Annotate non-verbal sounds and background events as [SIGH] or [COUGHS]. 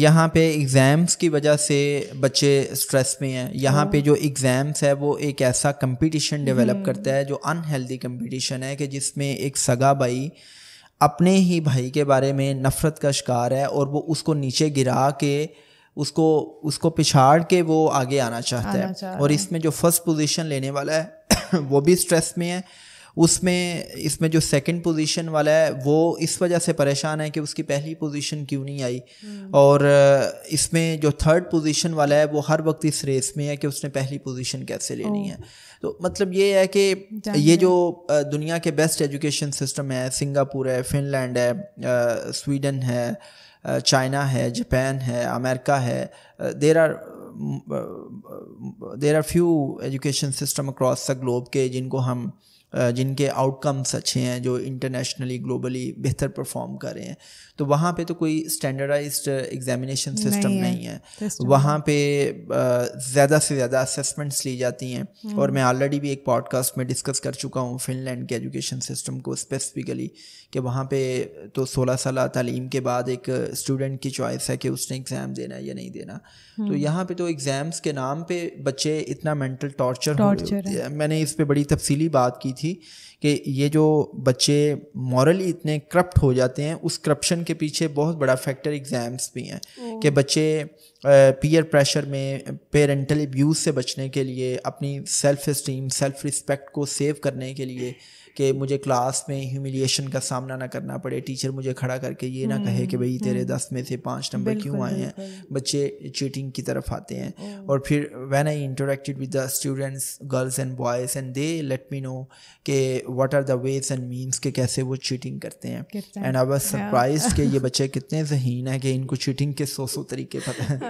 यहाँ पे एग्ज़ाम्स की वजह से बच्चे स्ट्रेस में हैं। यहाँ पे जो एग्ज़ाम्स है वो एक ऐसा कंपटीशन डेवलप करता है जो अनहेल्दी कंपटीशन है कि जिसमें एक सगा भाई अपने ही भाई के बारे में नफ़रत का शिकार है और वो उसको नीचे गिरा के उसको उसको पिछाड़ के वो आगे आना चाहता आना है। और इसमें जो फ़र्स्ट पोजीशन लेने वाला है [COUGHS] वो भी स्ट्रेस में है। उसमें इसमें जो सेकंड पोजीशन वाला है वो इस वजह से परेशान है कि उसकी पहली पोजीशन क्यों नहीं आई। और इसमें जो थर्ड पोजीशन वाला है वो हर वक्त इस रेस में है कि उसने पहली पोजीशन कैसे लेनी है। तो मतलब ये है कि ये जो दुनिया के बेस्ट एजुकेशन सिस्टम है सिंगापुर है फिनलैंड है स्वीडन है चाइना है जापान है अमेरिका है there are there are few education system across the globe के जिनको हम जिनके आउटकम्स अच्छे हैं जो इंटरनेशनली ग्लोबली बेहतर परफॉर्म कर रहे हैं। तो वहाँ पे तो कोई स्टैंडर्डाइज्ड एग्जामिनेशन सिस्टम नहीं है, नहीं है। वहाँ पे ज़्यादा से ज़्यादा असेसमेंट्स ली जाती हैं। हम्म। और मैं ऑलरेडी भी एक पॉडकास्ट में डिस्कस कर चुका हूँ फिनलैंड के एजुकेशन सिस्टम को स्पेसिफिकली कि वहाँ पे तो 16 साल तालीम के बाद एक स्टूडेंट की चॉइस है कि उसने एग्ज़ाम देना है या नहीं देना। हम्म। तो यहाँ पे तो एग्ज़ाम्स के नाम पे बच्चे इतना मेंटल टॉर्चर हैं मैंने इस पर बड़ी तफसीली बात की थी कि ये जो बच्चे मॉरली इतने करप्ट हो जाते हैं उस करप्शन के पीछे बहुत बड़ा फैक्टर एग्ज़ाम्स भी हैं कि बच्चे पीयर प्रेशर में पेरेंटल अब्यूज़ से बचने के लिए अपनी सेल्फ इस्टीम सेल्फ रिस्पेक्ट को सेव करने के लिए कि मुझे क्लास में ह्यूमिलिएशन का सामना ना करना पड़े। टीचर मुझे खड़ा करके ये ना कहे कि भाई तेरे दस में से पाँच नंबर क्यों आए हैं? बच्चे चीटिंग की तरफ़ आते हैं। और फिर when I interacted with the students girls and boys and they let me know कि what are the ways and means के कैसे वो चीटिंग करते हैं। एंड आई वाज सरप्राइज्ड कि ये बच्चे कितने जहीन हैं कि इनको चीटिंग के सौ सौ तरीके पता हैं। [LAUGHS]